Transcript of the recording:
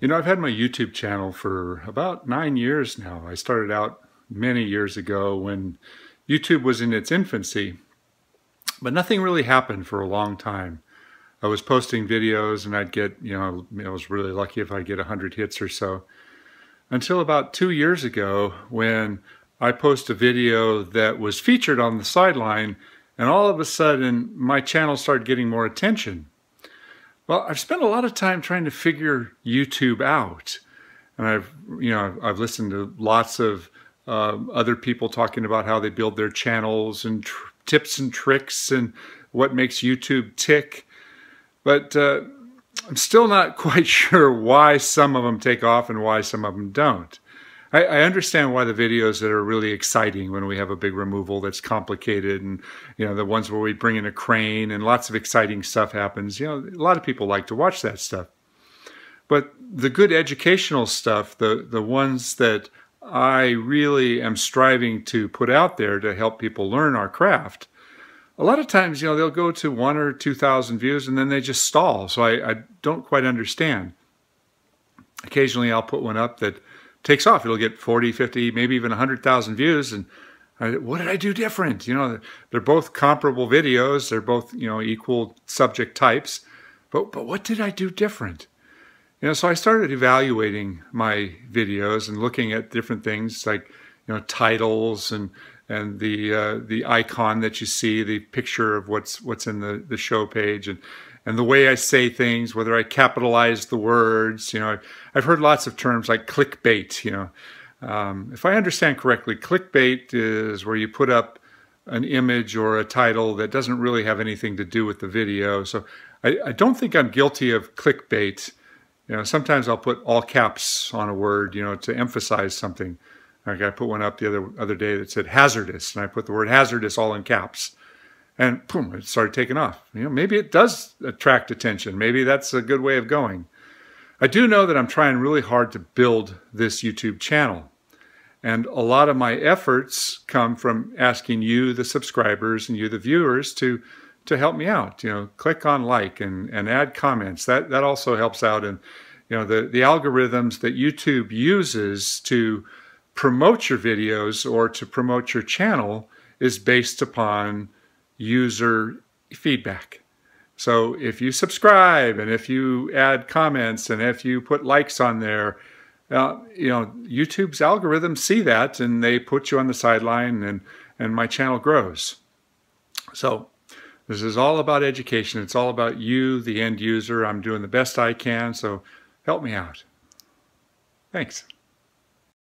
You know, I've had my YouTube channel for about nine years now. I started out many years ago when YouTube was in its infancy, but nothing really happened for a long time. I was posting videos and I'd get, you know, I was really lucky if I'd get 100 hits or so. Until about two years ago when I posted a video that was featured on the sideline and all of a sudden my channel started getting more attention. Well, I've spent a lot of time trying to figure YouTube out. And I've, you know, I've listened to lots of uh, other people talking about how they build their channels and tips and tricks and what makes YouTube tick. But uh, I'm still not quite sure why some of them take off and why some of them don't. I, I, understand why the videos that are really exciting when we have a big removal that's complicated and you know the ones where we bring in a crane and lots of exciting stuff happens. You know a lot of people like to watch that stuff. But the good educational stuff the the ones that i really am striving to put out there to help people learn our craft a lot of times you know they'll go to one or two thousand views and then they just stall. So I, I don't quite understand. Occasionally i'll put one up that takes off. It'll get 40, 50, maybe even 100,000 views. And I, what did I do different? You know, they're both comparable videos. They're both, you know, equal subject types. But, but what did I do different? You know, so I started evaluating my videos and looking at different things like, you know, titles and and the uh, the icon that you see, the picture of what's what's in the the show page, and and the way I say things, whether I capitalize the words. You know, I've heard lots of terms like clickbait. You know, um, if I understand correctly, clickbait is where you put up an image or a title that doesn't really have anything to do with the video. So I, I don't think I'm guilty of clickbait. You know, sometimes I'll put all caps on a word, you know, to emphasize something. I put one up the other other day that said hazardous, and I put the word hazardous all in caps and boom, it started taking off. You know, maybe it does attract attention. Maybe that's a good way of going. I do know that I'm trying really hard to build this YouTube channel. And a lot of my efforts come from asking you, the subscribers, and you, the viewers, to to help me out. You know, click on like and, and add comments. That that also helps out. And you know, the, the algorithms that YouTube uses to promote your videos or to promote your channel is based upon user feedback. So if you subscribe and if you add comments and if you put likes on there, uh, you know YouTube's algorithms see that and they put you on the sideline and and my channel grows. So this is all about education. It's all about you, the end user. I'm doing the best I can. So help me out. Thanks.